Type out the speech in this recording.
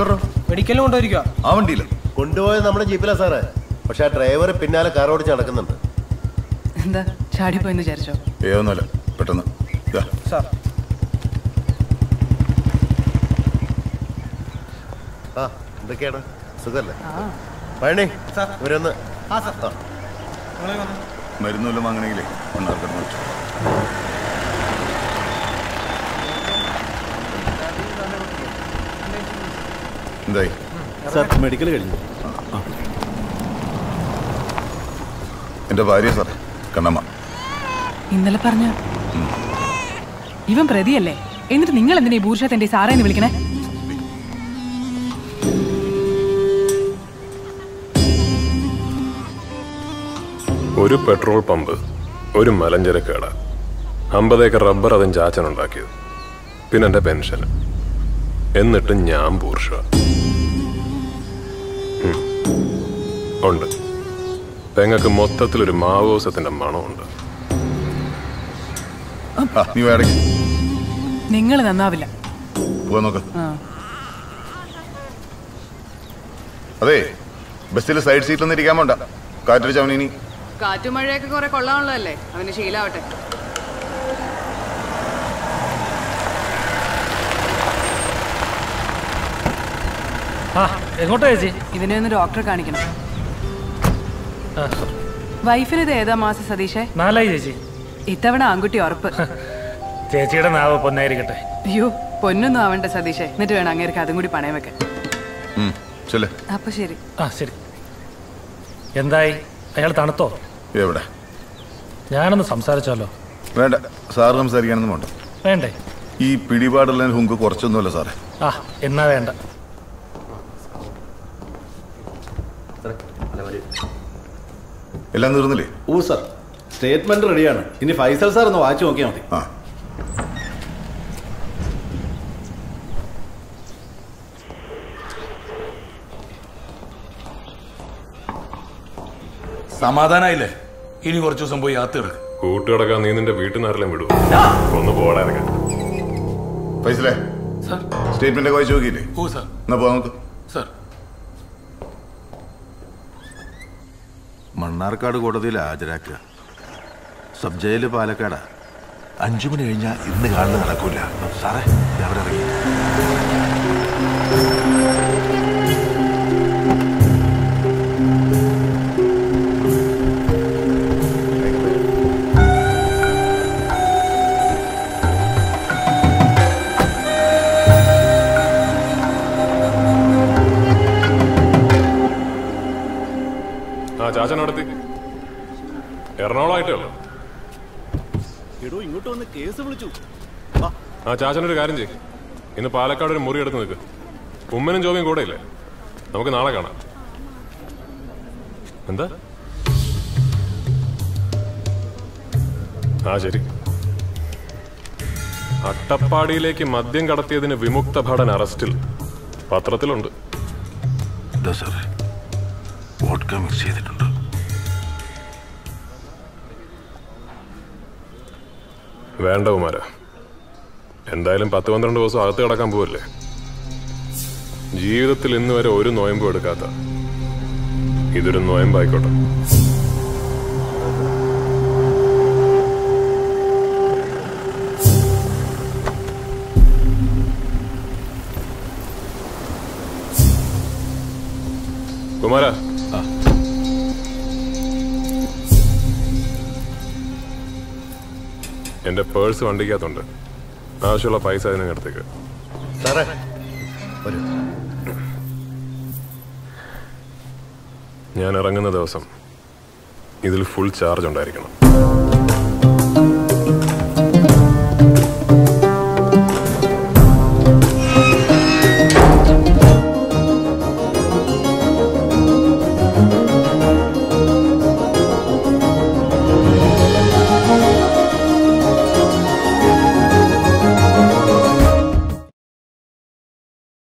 വണ്ടി കൊണ്ടുപോയിരിക്കുക ആ വണ്ടിയില്ല കൊണ്ടുപോയത് നമ്മുടെ ജീപ്പിലാ സാറേ. പക്ഷെ ആ ഡ്രൈവർ പിന്നാലെ കാർ ഓടിച്ച് നടക്കുന്നുണ്ട്. എന്താ? ചാടിപ്പോയെന്ന് വിചാരിച്ചോ? ഏതൊന്നുമല്ല. പെട്ടെന്ന്. ഇതാ. സാർ. ആ എന്തൊക്കെയാണ്? സുഖല്ലേ? പഴനി ഇവരൊന്ന്. ആ സാർ. ആ. മരുന്ന് വല്ലതും വാങ്ങണമെങ്കിലേ മണ്ണാർക്കാട് വിളിച്ചു. എന്തായി? സാർ മെഡിക്കൽ കഴിഞ്ഞു. എന്റെ ഭാര്യ സാറേ കണ്ണമ്മ. ഇന്നലെ പറഞ്ഞ ഇവൻ പ്രതിയല്ലേ? എന്നിട്ട് നിങ്ങൾ എന്തിനാ ഈ സാറേന്ന് എന്റെ സാറേ എന്ന് വിളിക്കണേ? ഒരു പെട്രോൾ പമ്പ് ഒരു മലഞ്ചരക്ക് കട. അമ്പത് ഏക്കർ റബ്ബർ അതും ചാച്ചനുണ്ടാക്കിയത്. പിന്നെ എന്റെ പെൻഷൻ. എന്നിട്ട് ഞാൻ ബൂർഷ ഉം. ഉണ്ട്. പെങ്ങൾക്ക് മൊത്തത്തിലൊരു മാവോസത്തിന്റെ മണമുണ്ട്. ആ നീ വേടക്ക് നിങ്ങൾ നന്നാവില്ല. അതെ ബസ്സിൽ സൈഡ് സീറ്റിൽ ഇരിക്കാൻ വേണ്ട ഇനി. കാറ്റും മഴയൊക്കെ കുറെ കൊള്ളാനുള്ളതല്ലേ? അവന് ശീലാവട്ടെ. എങ്ങോട്ടാ ചേച്ചി? ഇതിനെ ഒന്ന് ഡോക്ടറെ കാണിക്കണം. വൈഫിന് ഇത് ഏതാ മാസം സതീഷേ നാലായി ചേച്ചി. ഇത്തവണ ആൺകുട്ടി ഉറപ്പ്. ചേച്ചിയുടെ നാവ് പൊന്നായിരിക്കട്ടെ. അയ്യോ പൊന്നൊന്നും ആവണ്ട സതീഷേ എന്നിട്ട് വേണം അങ്ങേർക്ക് അതും കൂടി പണയം വെക്കാൻ. അപ്പൊ ശരി. ആ ശരി. എന്തായി? അയാൾ തണുത്തോ? എവിടെ? ഞാനൊന്ന് സംസാരിച്ചാലോ? വേണ്ട സാറ് സംസാരിക്കണമെന്നും വേണ്ട. വേണ്ടേ? ഈ പിടിപാടുള്ള ഹുങ്ക് കുറച്ചൊന്നുമല്ല സാറേ. ആ എന്നാ വേണ്ട. എല്ലാം തീർന്നില്ലേ? ഓ സാർ. സ്റ്റേറ്റ്മെന്റ് റെഡിയാണ് ഇനി ഫൈസൽ സാർ ഒന്ന് വായിച്ചു നോക്കിയാൽ മതി. ആ. സമാധാനായില്ലേ? ഇനി കുറച്ചു ദിവസം പോയി യാത്ര കിടക്ക്. കൂട്ടുകിടക്കാൻ നീ നിന്റെ വീട്ടിൽ നിന്നാരെല്ലാം വിടും ഒന്ന് പോടാനൊക്കെ. ഫൈസലേ സാർ. സ്റ്റേറ്റ്മെന്റ് ഒക്കെ വായിച്ചു നോക്കിയില്ലേ? ഓ സാർ. എന്നാ പോവാ നമുക്ക്? മണ്ണാർക്കാട് കോടതിയിൽ ഹാജരാക്കുക. Sub jail പാലക്കാടാ. അഞ്ചു മണി കഴിഞ്ഞാൽ ഇന്ന് കാണുന്നത് നടക്കൂല. സാറേ ദേ ആ ചാച്ചൻ നടത്തി എറണാകുളമായിട്ടേ ഉള്ളൂ. എടോ ഇങ്ങോട്ട് വന്ന് കേസ് വിളിച്ചു. ആ. ചാച്ചനൊരു കാര്യം ചെയ്യും. ഇന്ന് പാലക്കാട് ഒരു മുറി എടുത്ത് നിൽക്ക്. ഉമ്മനും ജോബിയും കൂടെ ഇല്ലേ? നമുക്ക് നാളെ കാണാം. എന്താ? ആ ശരി. അട്ടപ്പാടിയിലേക്ക് മദ്യം കടത്തിയതിന് വിമുക്ത ഭടൻ അറസ്റ്റിൽ. പത്രത്തിലുണ്ട്. സാറേ? വോഡ്ക മിക്സ് ചെയ്തിട്ടുണ്ട്. വേണ്ട കുമാര. എന്തായാലും പത്ത് പന്ത്രണ്ട് ദിവസം അകത്ത് കിടക്കാൻ പോവല്ലേ? ജീവിതത്തിൽ ഇന്ന് വരെ ഒരു നോയമ്പും എടുക്കാത്ത. ഇതൊരു നോയമ്പായിക്കോട്ടെ. കുമാര എന്റെ പേഴ്സ് വണ്ടിക്കകത്തുണ്ട്. ആവശ്യമുള്ള പൈസ അതിനകത്തേക്ക് സാറേ ഞാൻ ഇറങ്ങുന്ന ദിവസം ഇതിൽ ഫുൾ ചാർജ് ഉണ്ടായിരിക്കണം.